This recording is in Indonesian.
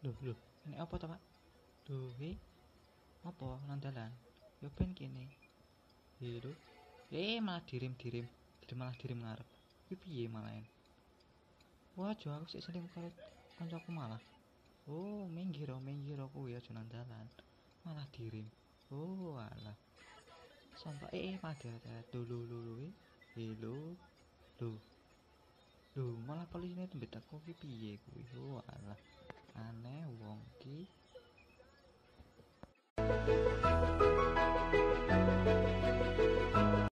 lho ini apa to pak? Lho apa? Nang dalan yo ya, ben kene. Lho eh malah dirim dirim jadi malah dirim ngarep. Ki piye malah en wah jo aku sik seling karo kancaku malah. Oh minggir oh, minggir aku. Ya jo nang dalan malah dirim. Oh alah. Sampai eh malah ada dulu dulu eh Halo lho lho malah polisi ini tembet aku ki piye kuwi? Oh alah.